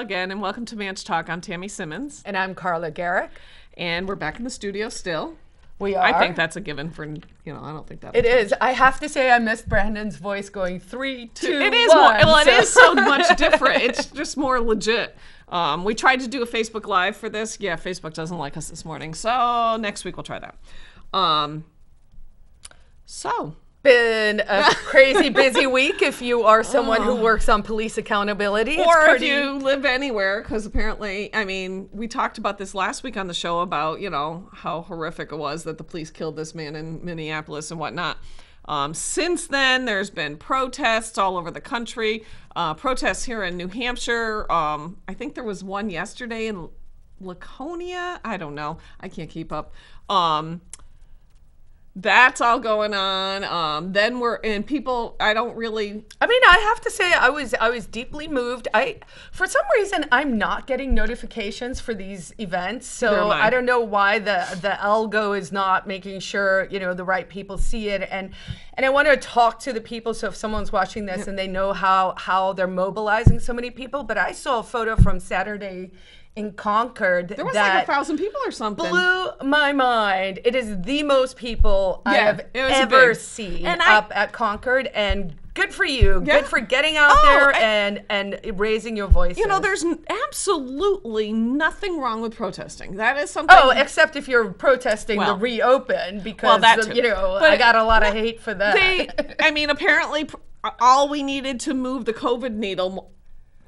Again, and welcome to Manch Talk. I'm Tammy Simmons, And I'm Carla Gericke. and we're back in the studio still. We are. I think that's a given for you know. I don't think that it is. I have to say, I missed Brandon's voice going three, two, It is more. one. Well, it So- is so much different. It's just more legit. Um, we tried to do a Facebook Live for this. Yeah, Facebook doesn't like us this morning, so next week we'll try that. Um, so Been a crazy busy week if you are someone who works on police accountability. Or pretty- if you live anywhere, because apparently, I mean, we talked about this last week on the show about you know how horrific it was that the police killed this man in Minneapolis and whatnot. Um, since then, there's been protests all over the country. Uh, protests here in New Hampshire. Um, I think there was one yesterday in Laconia. I don't know. I can't keep up. Um, that's all going on. Um, then we're and people. I don't really I mean, I have to say, I was I was deeply moved. I, for some reason, I'm not getting notifications for these events, so I. I don't know why the the algo is not making sure you know the right people see it. And and I want to talk to the people. So if someone's watching this and they know how how they're mobilizing so many people, but I saw a photo from Saturday in Concord There was like a thousand people or something. blew my mind. It is the most people I have ever big. seen And I- up at Concord, and good for you. Yeah. Good for getting out Oh, there I- and and raising your voice. You know, there's absolutely nothing wrong with protesting. That is something. Oh, except if you're protesting Well- the reopen because that uh, too. you know But- I got a lot of hate for that. they, I mean, apparently, all we needed to move the COVID needle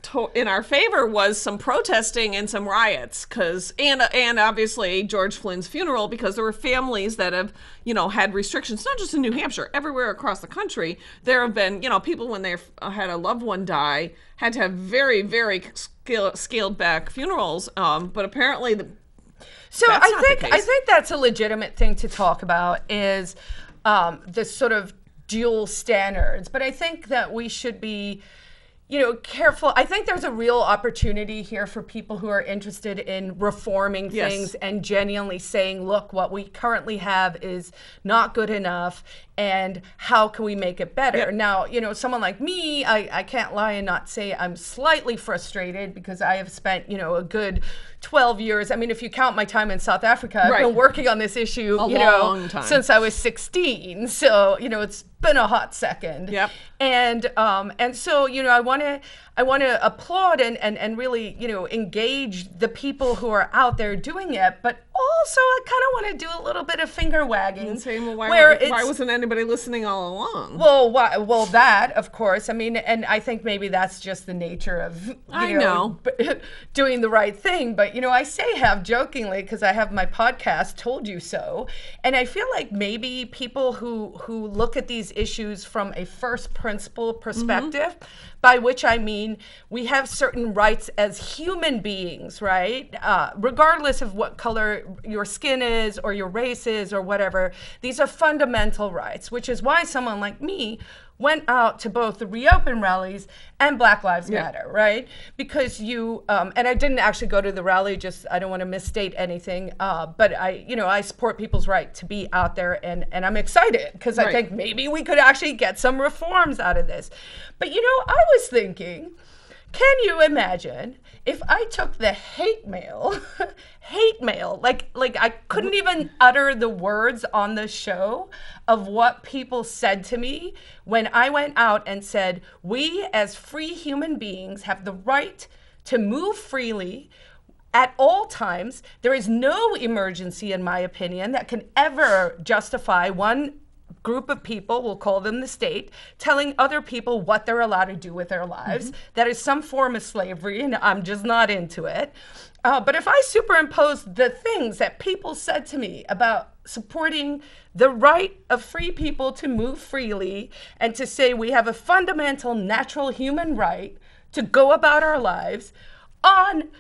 to, in our favor was some protesting and some riots, because and and obviously George Floyd's funeral, because there were families that have you know had restrictions, not just in New Hampshire, everywhere across the country. There have been you know people when they had a loved one die had to have very very scale, scaled back funerals, um, but apparently the So I think I think that's a legitimate thing to talk about is um, this sort of dual standards. But I think that we should be, you know, careful. I think there's a real opportunity here for people who are interested in reforming Yes. things and genuinely saying, look, what we currently have is not good enough, and how can we make it better? Yep. Now, you know, someone like me, I, I can't lie and not say I'm slightly frustrated because I have spent, you know, a good 12 years. I mean, if you count my time in South Africa, I've been working on this issue, A you know, time. since I was 16. So, you know, it's been a hot second. Yep. And um and so, you know, I want to I want to applaud and, and and really, you know, engage the people who are out there doing it, but also I kind of want to do a little bit of finger wagging. Mm, and saying, well, why, where why wasn't anybody listening all along? well, why, well, that of course. I mean, and I think maybe that's just the nature of you I know, b- doing the right thing. But you know, I say have jokingly because I have my podcast, "Told You So," and I feel like maybe people who who look at these issues from a first principle mm-hmm. perspective, by which I mean we have certain rights as human beings, right? Uh, regardless of what color your skin is or your race is or whatever, these are fundamental rights, which is why someone like me went out to both the reopen rallies and Black Lives Matter, right? Because you um, and I didn't actually go to the rally. Just I don't want to misstate anything, uh, but I, you know, I support people's right to be out there, and and I'm excited because I think maybe we could actually get some reforms out of this. But you know, I was thinking. Can you imagine if I took the hate mail, hate mail, like like I couldn't even utter the words on the show of what people said to me when I went out and said, "We as free human beings have the right to move freely." At all times, there is no emergency, in my opinion, that can ever justify one group of people, we'll call them the state, telling other people what they're allowed to do with their lives. That is some form of slavery, and I'm just not into it. Uh, but if I superimpose the things that people said to me about supporting the right of free people to move freely and to say we have a fundamental natural human right to go about our lives on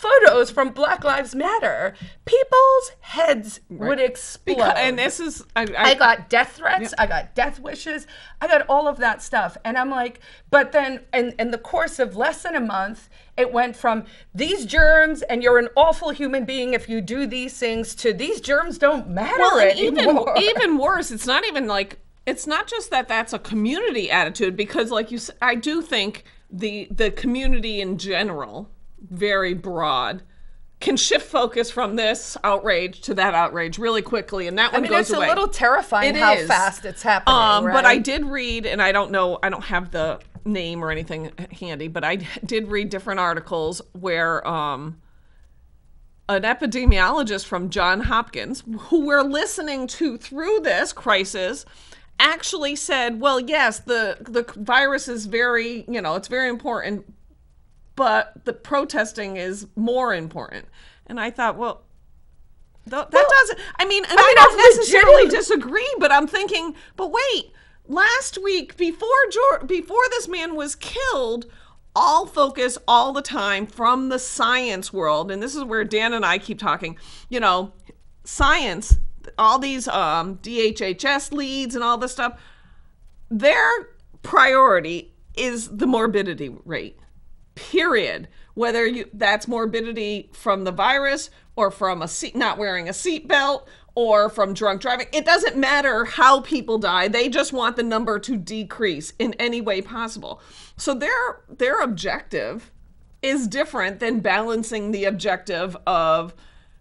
photos from Black Lives Matter, people's heads would explode. Because, and this is I, I, I got death threats. I got death wishes. I got all of that stuff. And I'm like, but then in, in the course of less than a month, it went from these germs and you're an awful human being if you do these things to these germs don't matter well, and even anymore. even worse. It's not even like it's not just that that's a community attitude because, like you, I do think the the community in general, very broad, can shift focus from this outrage to that outrage really quickly, and that I one mean, goes it's away. a little terrifying It how is. fast it's happening. Um, right? But I did read, and I don't know, I don't have the name or anything handy, but I did read different articles where um, an epidemiologist from John Hopkins, who we're listening to through this crisis, actually said, "Well, yes, the the virus is very, you know, it's very important, but the protesting is more important." And I thought, well. th- That doesn't. I mean, and I, mean, don't I necessarily legitimately- disagree, but I'm thinking, but wait, last week before George, before this man was killed, all focus all the time from the science world, and this is where Dan and I keep talking. You know, science, all these um, DHHS leads and all this stuff. Their priority is the morbidity rate period whether you that's morbidity from the virus or from a seat not wearing a seatbelt or from drunk driving. It doesn't matter how people die. They just want the number to decrease in any way possible. So their their objective is different than balancing the objective of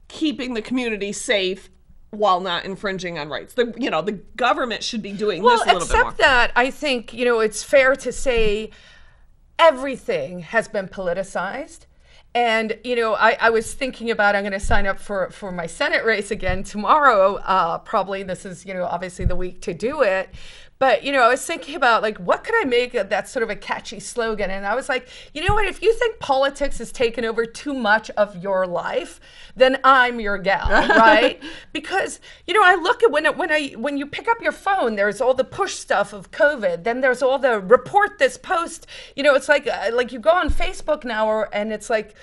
keeping the community safe while not infringing on rights. The you know the government should be doing well, this a little bit more. except that I think you know it's fair to say everything has been politicized. And you know, I, I was thinking about I'm going to sign up for for my Senate race again tomorrow. Uh, probably this is you know obviously the week to do it. But you know, I was thinking about like what could I make of that sort of a catchy slogan, and I was like, you know what? If you think politics has taken over too much of your life, then I'm your gal, right? because you know, I look at when it, when I when you pick up your phone, there's all the push stuff of COVID. Then there's all the report this post. You know, it's like uh, like you go on Facebook now, or, and it's like.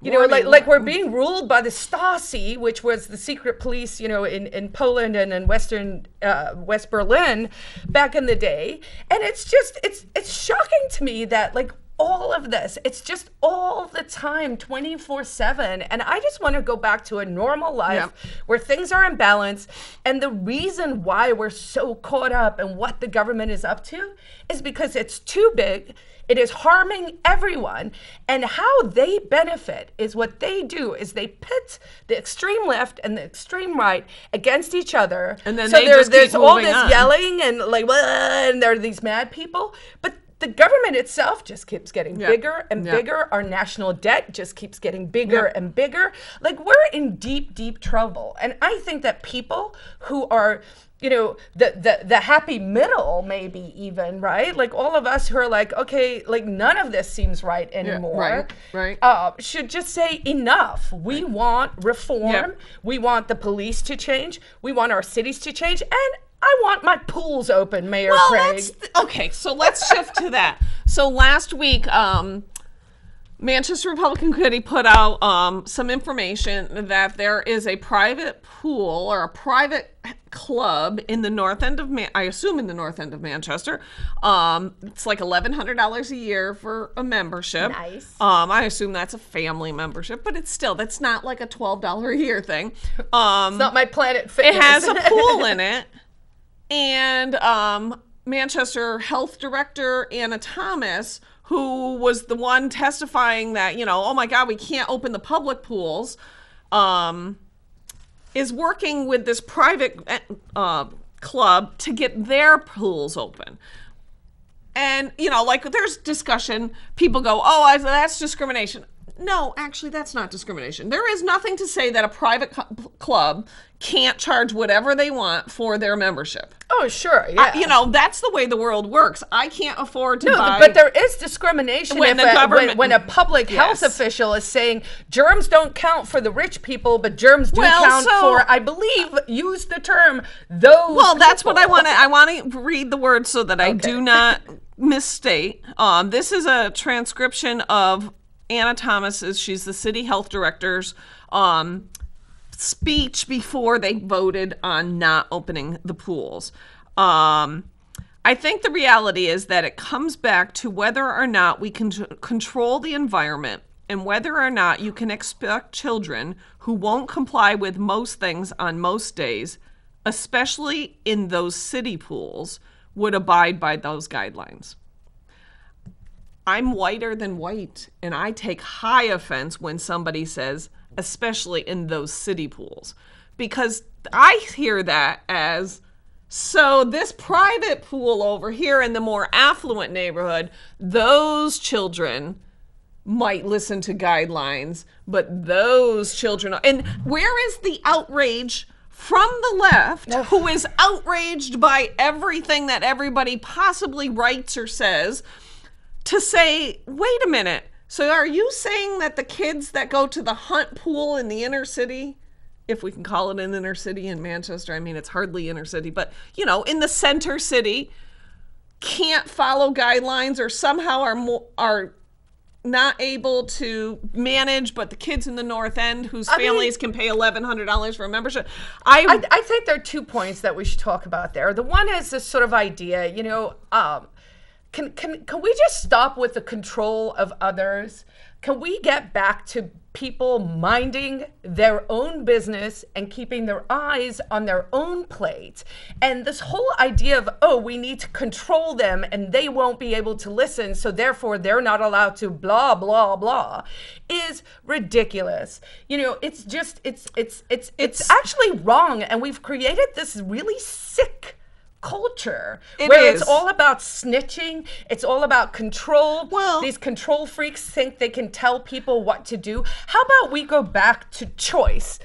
You know, like like we're being ruled by the Stasi, which was the secret police, you know, in, in Poland and in Western uh, West Berlin back in the day. And it's just it's it's shocking to me that like all of this, it's just all the time, 24-7. And I just want to go back to a normal life Yep. where things are in balance. And the reason why we're so caught up in what the government is up to is because it's too big. It is harming everyone. And how they benefit is what they do is they pit the extreme left and the extreme right against each other. And then so there- there's all this on. yelling and like and there are these mad people. But the government itself just keeps getting Yeah. bigger and Yeah. bigger. Our national debt just keeps getting bigger Yep. and bigger. Like we're in deep, deep trouble. And I think that people who are you know the, the the happy middle maybe even right like all of us who are like okay like none of this seems right anymore right, right. uh, should just say enough we want reform Yep. we want the police to change we want our cities to change and i want my pools open mayor Well, craig that's th- okay. So let's shift to that. So last week, um, Manchester Republican Committee put out um, some information that there is a private pool or a private club in the north end of Man- I assume in the north end of Manchester. Um, it's like eleven hundred dollars a year for a membership. Nice. Um, I assume that's a family membership, but it's still that's not like a twelve dollar a year thing. Um, not my planet fitness it has a pool in it and um, manchester health director anna thomas who was the one testifying that you know oh my god we can't open the public pools um, is working with this private uh, club to get their pools open. And you know like there's discussion. People go oh I, that's discrimination no actually that's not discrimination. There is nothing to say that a private club can't charge whatever they want for their membership. Oh sure yeah. you know that's the way the world works. I can't afford to No, buy but there is discrimination When the a, government- when, when a public health official is saying germs don't count for the rich people, but germs do Well, count so- for, I believe, use the term those. well that's what i want to i want to read the words so that i do not misstate. Um, this is a transcription of anna thomas's she's the city health director's um, speech before they voted on not opening the pools um, I think the reality is that it comes back to whether or not we can control the environment and whether or not you can expect children who won't comply with most things on most days, especially in those city pools, would abide by those guidelines. I'm whiter than white, and I take high offense when somebody says, especially in those city pools, because I hear that as so this private pool over here in the more affluent neighborhood, those children might listen to guidelines, but those children and where is the outrage from the left who is outraged by everything that everybody possibly writes or says to say, wait a minute. So are you saying that the kids that go to the hunt pool in the inner city, if we can call it an inner city in Manchester, I mean it's hardly inner city, but you know, in the center city can't follow guidelines or somehow are more are not able to manage, but the kids in the North End whose I mean- families can pay eleven hundred dollars for a membership. I, I, I think there are two points that we should talk about there. The one is this sort of idea, you know, um, can can can we just stop with the control of others? Can we get back to people minding their own business and keeping their eyes on their own plate? And this whole idea of oh, we need to control them and they won't be able to listen, so therefore they're not allowed to blah blah blah is ridiculous. You know, it's just it's it's it's it's, It's- actually wrong and we've created this really sick culture It where is. it's all about snitching it's all about control. Well- these control freaks think they can tell people what to do. How about we go back to choice?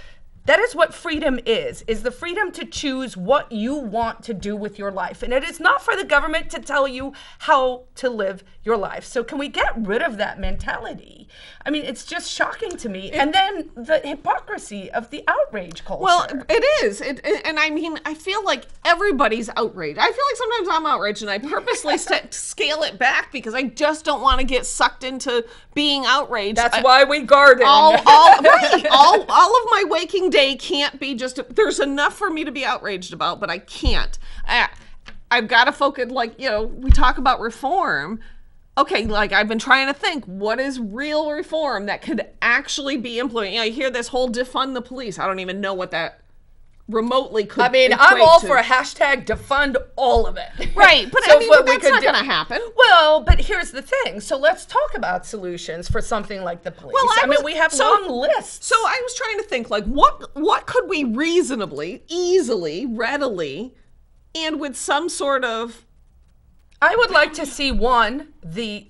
That is what freedom is is the freedom to choose what you want to do with your life. And it is not for the government to tell you how to live your life. So can we get rid of that mentality i mean it's just shocking to me and then the hypocrisy of the outrage culture Well, it is. It, it- and I mean, I feel like everybody's outraged. I feel like sometimes I'm outraged and I purposely st- scale it back because I just don't want to get sucked into being outraged. that's I- why we garden all, all, right, all, all of my waking day can't be just, there's enough for me to be outraged about, but I can't. I, I've got to focus, like, you know, we talk about reform. Okay, like I've been trying to think, what is real reform that could actually be implemented? You know, you hear this whole defund the police. I don't even know what that remotely could. I mean, I'm all to. for a hashtag defund all of it. Right, but So I mean, what but that's not going to happen. Well, but here's the thing. So let's talk about solutions for something like the police. Well, I I, mean, we have so- long lists. So I was trying to think like what what could we reasonably, easily, readily, and with some sort of I would like to see one the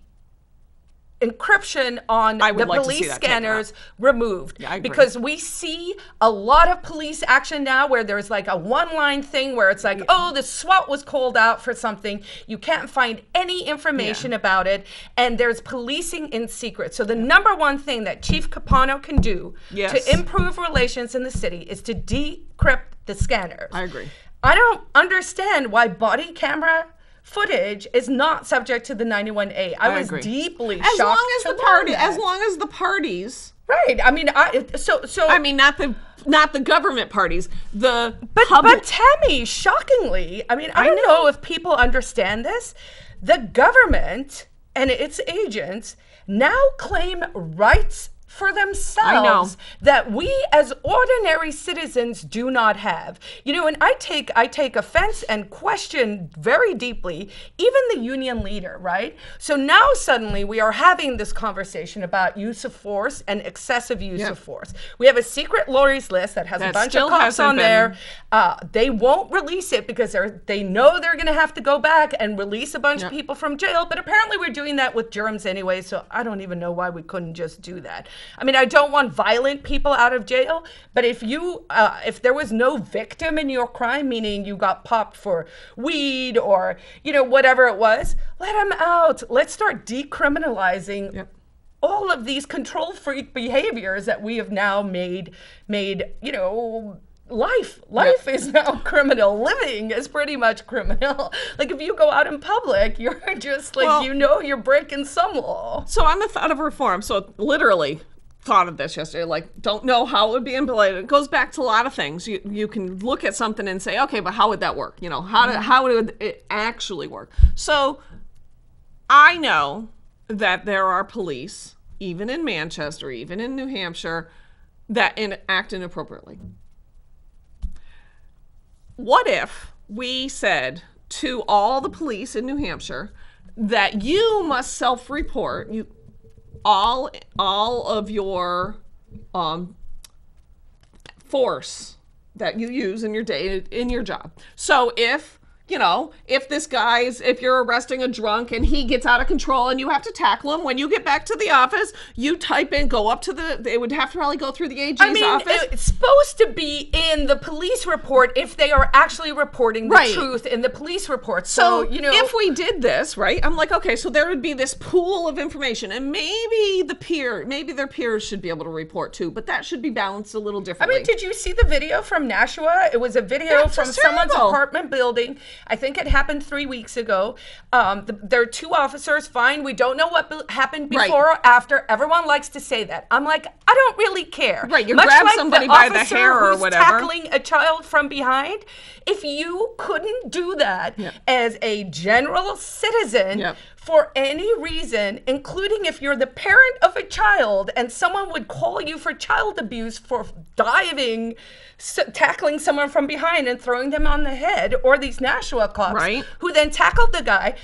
encryption on the like police scanners removed. I agree. because we see a lot of police action now where there's like a one line thing where it's like oh the SWAT was called out for something. You can't find any information about it. And there's policing in secret. So the number one thing that Chief Capano can do Yes. to improve relations in the city is to decrypt the scanners. I agree. I don't understand why body camera footage is not subject to the 91A. I, I was agree. deeply as shocked long as to the learn party that. as long as the parties right. I mean, I so so. I mean not the not the government parties, the but public but Tammy, shockingly, I mean, I, don't know. if people understand this. The government and its agents now claim rights for themselves that we as ordinary citizens do not have. You know, and I take I take offense and question very deeply even the union leader, right? So now suddenly we are having this conversation about use of force and excessive use Yeah. of force. We have a secret Laurie's list that has That a bunch of cops on been- there. Uh, they won't release it because they're they know they're going to have to go back and release a bunch of people from jail. But apparently, we're doing that with germs anyway. So I don't even know why we couldn't just do that. I mean, I don't want violent people out of jail, but if you uh, if there was no victim in your crime, meaning you got popped for weed or you know whatever it was, let them out. Let's start decriminalizing Yep. all of these control freak behaviors that we have now made made you know life life is now criminal living is pretty much criminal like if you go out in public you're just like Well- you know you're breaking some law So i'm a thought of reform, so literally thought of this yesterday, like don't know how it would be implemented. It goes back to a lot of things. You you can look at something and say, okay, but how would that work? You know, how Mm-hmm. do, how would it actually work? So I know that there are police, even in Manchester, even in New Hampshire, that in, act inappropriately. What if we said to all the police in New Hampshire that you must self-report you all all of your um, force that you use in your day in your job. So if you know, if this guy's, if you're arresting a drunk and he gets out of control and you have to tackle him, when you get back to the office, you type in, go up to the, they would have to probably go through the AG's I mean, office. Uh, it's supposed to be in the police report if they are actually reporting the Right. truth in the police report. So, So, you know, if we did this, right? I'm like, okay, so there would be this pool of information, and maybe the peer, maybe their peers should be able to report too, but that should be balanced a little differently. I mean, did you see the video from Nashua? It was a video That's from someone's apartment building. I think it happened three weeks ago. Um, the, there are two officers. Fine, we don't know what be- happened Right. before or after. Everyone likes to say that. I'm like, I don't really care. Right, you Much grab like somebody by the hair or whatever. tackling a child from behind. If you couldn't do that as a general citizen. Yep. For any reason, including if you're the parent of a child and someone would call you for child abuse for diving, tackling someone from behind and throwing them on the head, or these Nashua cops Right. who then tackled the guy,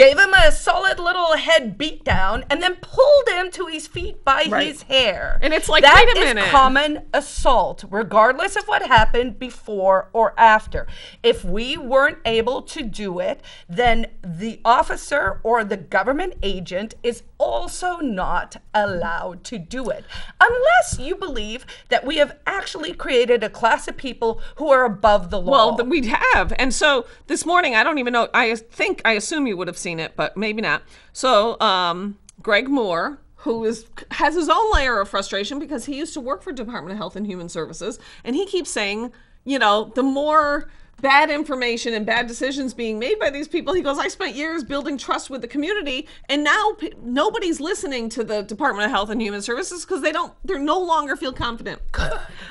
gave him a solid little head beat down, and then pulled him to his feet by Right. his hair. And it's like, That wait a is minute. common assault, regardless of what happened before or after. If we weren't able to do it, then the officer or the government agent is also not allowed to do it. Unless you believe that we have actually created a class of people who are above the law. Well, we have. And so this morning, I don't even know, I think, I assume you would have seen it, but maybe not. So, um, Greg Moore, who is has his own layer of frustration because he used to work for Department of Health and Human Services, and he keeps saying, you know, the more bad information and bad decisions being made by these people, he goes, I spent years building trust with the community, and now p- nobody's listening to the Department of Health and Human Services because they don't, they're no longer feel confident.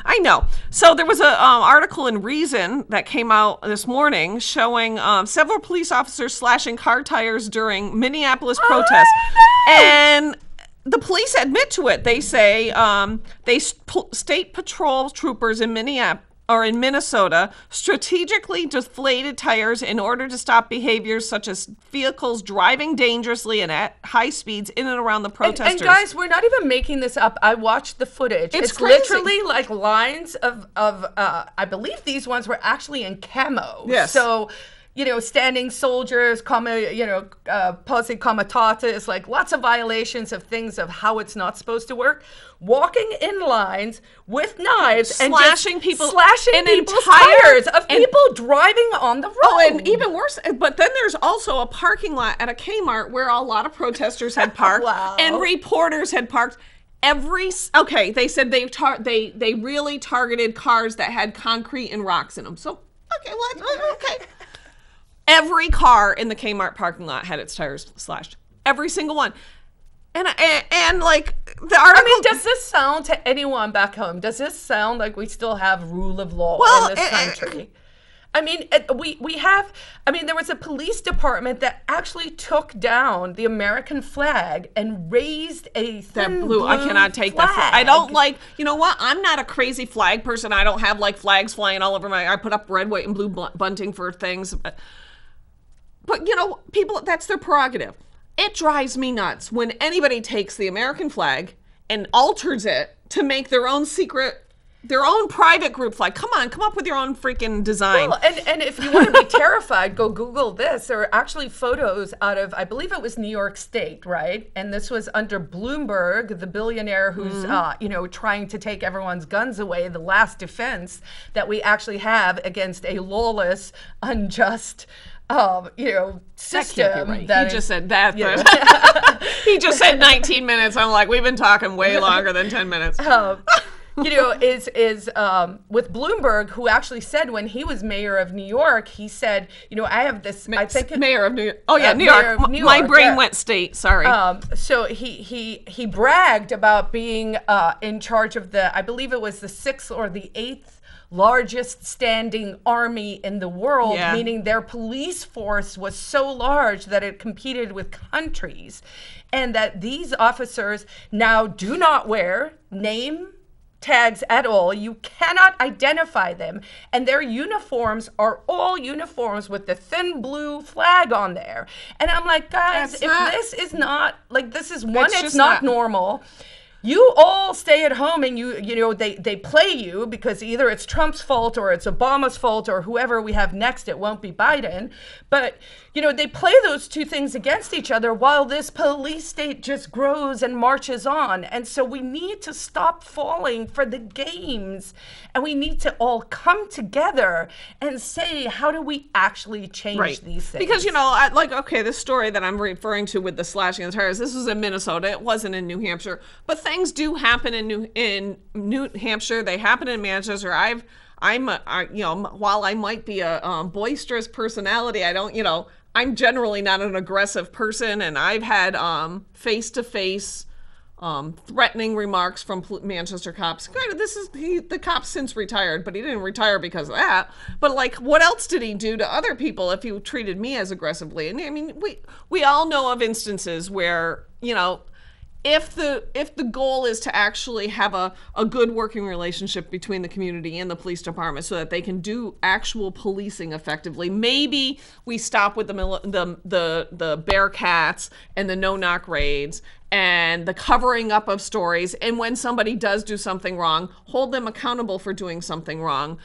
I know. So there was an um, article in Reason that came out this morning showing um, several police officers slashing car tires during Minneapolis protests, and the police admit to it. They say um, they state patrol troopers in Minneapolis. Or in Minnesota, strategically deflated tires in order to stop behaviors such as vehicles driving dangerously and at high speeds in and around the And, protesters. and guys, we're not even making this up. I watched the footage. It's It's, literally like lines of of. Uh, I believe these ones were actually in camo. Yes. So. You know, standing soldiers, comma, you know, uh, posse comitatus, like lots of violations of things of how it's not supposed to work. Walking in lines with knives and Slashing people- slashing an people's tires of and- people driving on the road. Oh, and even worse, but then there's also a parking lot at a Kmart where a lot of protesters had parked Wow. and reporters had parked. Every okay, they said they tar- they they really targeted cars that had concrete and rocks in them. So okay, well, okay. Every car in the Kmart parking lot had its tires slashed. Every single one. And and, and like the article I mean, does this sound to anyone back home? Does this sound like we still have rule of law Well, in this eh, country? I mean, it- we we have. I mean, there was a police department that actually took down the American flag and raised a that thin blue. I cannot take that. Flag. I don't like. You know what? I'm not a crazy flag person. I don't have like flags flying all over my. I put up red, white, and blue bunting for things. But, but you know, people. That's their prerogative. It drives me nuts when anybody takes the American flag and alters it to make their own secret. Their own private group flag. Come on, come up with your own freaking design. Well, and, and if you want to be terrified, go Google this. There are actually photos out of, I believe it was New York State, right? And this was under Bloomberg, the billionaire who's, uh, you know, trying to take everyone's guns away, the last defense that we actually have against a lawless, unjust, um, you know, system. can't right. that he just said that. but- he just said 19 minutes. I'm like, we've been talking way longer than 10 minutes. um, you know, is is um, with Bloomberg, who actually said when he was mayor of New York, he said, you know, I have this. I think mayor of New York. Oh yeah, Uh, New York. New My brain yeah. went state. Sorry. Um, so he he he bragged about being uh, in charge of the, I believe it was the sixth or the eighth largest standing army in the world, Yeah. meaning their police force was so large that it competed with countries, and that these officers now do not wear name tags at all. You cannot identify them. And their uniforms are all uniforms with the thin blue flag on there. And I'm like, guys, That's if not- this is not like this is one, It's it's, not, not- normal. You all stay at home and you you know they they play you because either it's Trump's fault or it's Obama's fault or whoever we have next it won't be Biden. But you know they play those two things against each other while this police state just grows and marches on and so we need to stop falling for the games and we need to all come together and say how do we actually change these things Because you know, I, like okay, this story that I'm referring to with the slashing of tires, this was in Minnesota. It wasn't in New Hampshire, but things do happen in New in New Hampshire. They happen in Manchester. I've I'm a, I, you know while I might be a um, boisterous personality, I don't you know I'm generally not an aggressive person, and I've had um face to face um, threatening remarks from Manchester cops. Granted, this is he, the cop since retired, but he didn't retire because of that. But like, what else did he do to other people if he treated me as aggressively? And I mean, we we all know of instances where you know. If the if the goal is to actually have a, a good working relationship between the community and the police department so that they can do actual policing effectively, maybe we stop with the the the the Bearcats and the no knock raids and the covering up of stories. And when somebody does do something wrong, hold them accountable for doing something wrong.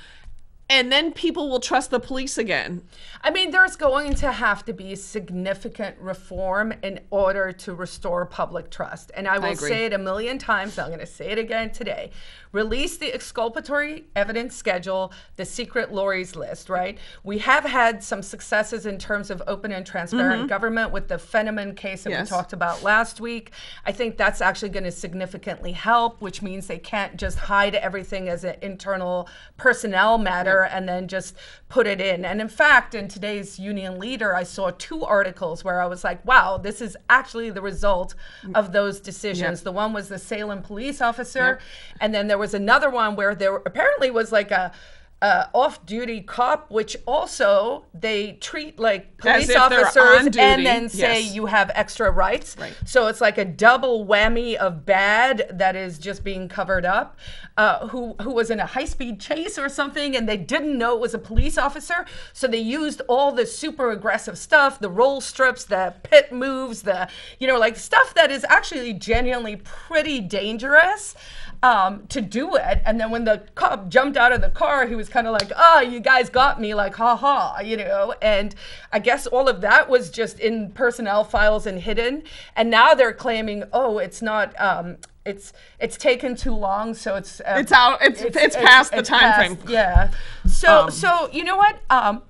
And then people will trust the police again. I mean, there's going to have to be significant reform in order to restore public trust. And I will agree. say it a million times. I'm going to say it again today. Release the exculpatory evidence schedule, the secret Laurie's list, right? We have had some successes in terms of open and transparent mm-hmm. government with the Fenniman case that. Yes. we talked about last week. I think that's actually going to significantly help, which means they can't just hide everything as an internal personnel matter and then just put it in. And in fact, in today's Union Leader, I saw two articles where I was like, wow, this is actually the result of those decisions. The one was the Salem police officer, and then there was another one where there apparently was like a uh, off-duty cop, which also they treat like police officers on duty, and then say yes. you have extra rights. Right. So it's like a double whammy of bad that is just being covered up. Uh, who who was in a high speed chase or something, and they didn't know it was a police officer, so they used all the super aggressive stuff, the roll strips, the pit moves, the you know like stuff that is actually genuinely pretty dangerous. Um, to do it, and then when the cop jumped out of the car, he was kind of like, "Oh, you guys got me!" Like, "Ha ha," you know. And I guess all of that was just in personnel files and hidden. And now they're claiming, "Oh, it's not. Um, it's it's taken too long, so it's uh, It's out- it's- it's past the time frame. Yeah. So Um, so you know what? Um,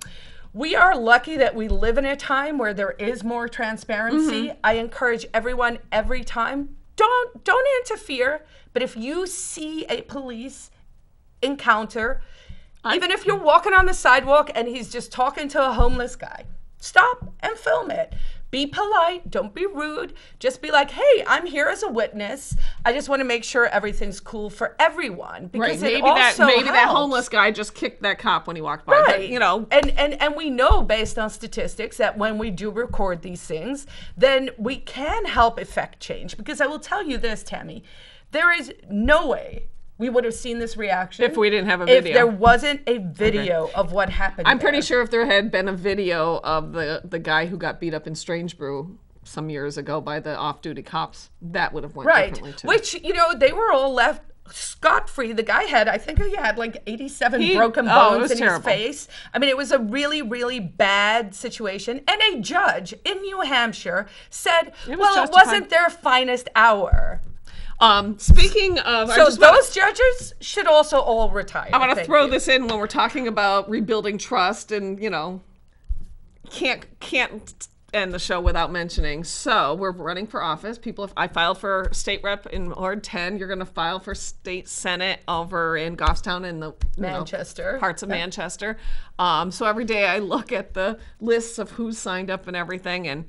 we are lucky that we live in a time where there is more transparency. Mm-hmm. I encourage everyone every time don't don't interfere. But if you see a police encounter, even if you're walking on the sidewalk and he's just talking to a homeless guy, stop and film it. Be polite, don't be rude. Just be like, "Hey, I'm here as a witness. I just want to make sure everything's cool for everyone." Right. Because it Maybe that maybe that homeless guy just kicked that cop when he walked by. But, Right. you know, and, and and we know based on statistics that when we do record these things, then we can help effect change. Because I will tell you this, Tammy, there is no way we would have seen this reaction If we didn't have a video. If there wasn't a video of what happened. I'm pretty sure if there had been a video of the the guy who got beat up in Strange Brew some years ago by the off-duty cops, that would have went right, differently too. which you know they were all left scot free. The guy had, I think he had like 87 He- broken oh, bones was in terrible. his face. I mean, it was a really, really bad situation. And a judge in New Hampshire said, It well, it wasn't their finest hour. Um, speaking of, So just wanna- those judges should also all retire. I want to throw you. this in when we're talking about rebuilding trust, and you know, can't can't end the show without mentioning. So we're running for office. People, if I filed for state rep in Ward 10. You're going to file for state senate over in Goffstown in the you know, Manchester. parts of Manchester. Um, so every day I look at the lists of who's signed up and everything, and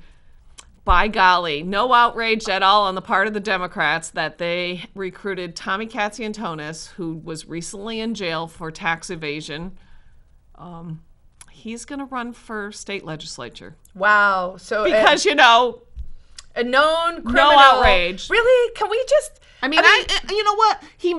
by golly, no outrage at all on the part of the Democrats that they recruited Tommy Katsiantonis, who was recently in jail for tax evasion. Um, he's going to run for state legislature Wow. So uh, because you know a known criminal. No outrage. Really? Can we just? I mean, I, uh, you know what? He,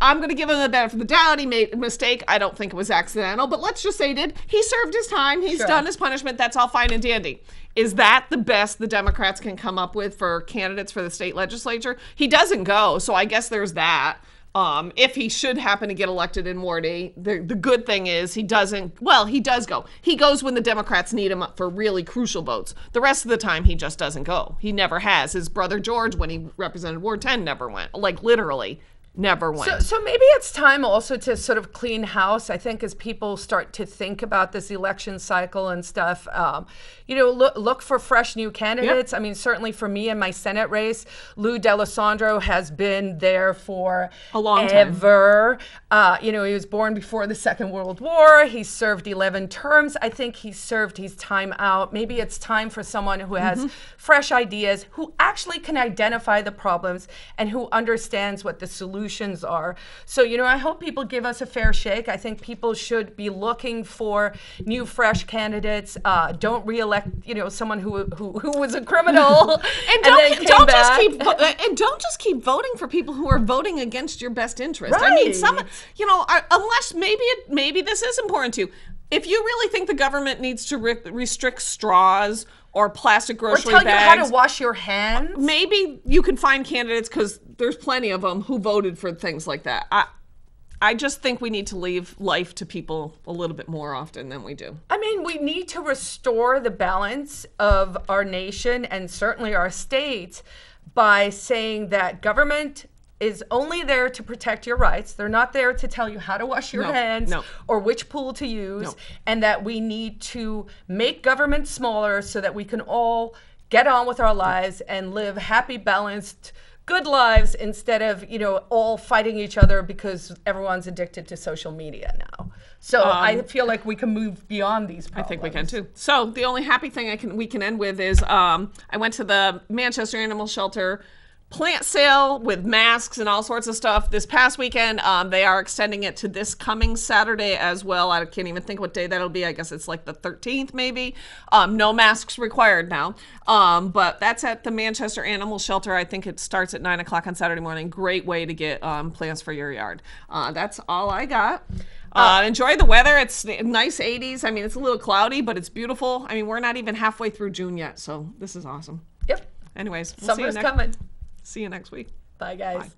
I'm going to give him the benefit of the doubt. He made a mistake. I don't think it was accidental, but let's just say he did. He served his time. He's Sure. done his punishment. That's all fine and dandy. Is that the best the Democrats can come up with for candidates for the state legislature? He doesn't go, so I guess there's that. Um, if he should happen to get elected in Morty, the, the good thing is he doesn't. Well, he does go. He goes when the Democrats need him up for really crucial votes. The rest of the time, he just doesn't go. He never has. His brother George, when he represented Ward 10, never went. Like literally, never went. So, so maybe it's time also to sort of clean house. I think as people start to think about this election cycle and stuff, um, you know, look look for fresh new candidates. I mean, certainly for me in my Senate race, Lou D'Alessandro has been there for A long time. Uh, you know, he was born before the Second World War. He served 11 terms. I think he served his time out. Maybe it's time for someone who has Mm-hmm. fresh ideas, who actually can identify the problems and who understands what the solutions are. So, you know, I hope people give us a fair shake. I think people should be looking for new, fresh candidates. Uh, don't reelect, you know, someone who who, who was a criminal and don't, came don't just keep and don't just keep voting for people who are voting against your best interest. I mean, some you know, uh, unless maybe it, maybe this is important to you. If you really think the government needs to re- restrict straws or plastic or grocery tell you how to wash your hands. maybe you can find candidates because there's plenty of them who voted for things like that. I, I just think we need to leave life to people a little bit more often than we do. I mean, we need to restore the balance of our nation and certainly our state by saying that government is only there to protect your rights. They're not there to tell you how to wash your No, hands no. or which pool to use, No. and that we need to make government smaller so that we can all get on with our lives and live happy, balanced, good lives instead of, you know, all fighting each other because everyone's addicted to social media now. So I feel like we can move beyond these Um, I think we can too. So the only happy thing I can we can end with is um, I went to the Manchester Animal Shelter plant sale with masks and all sorts of stuff this past weekend. Um, they are extending it to this coming Saturday as well. I can't even think what day that'll be. I guess it's like the 13th maybe. Um, no masks required now. Um, but that's at the Manchester Animal Shelter. I think it starts at nine o'clock on Saturday morning. Great way to get um, plants for your yard. Uh, that's all I got. Uh, enjoy the weather. It's nice 80s. I mean, it's a little cloudy, but it's beautiful. I mean, we're not even halfway through June yet, so this is awesome. Yep. Anyways, we'll see you Summer's next, coming. See you next week. Bye, guys.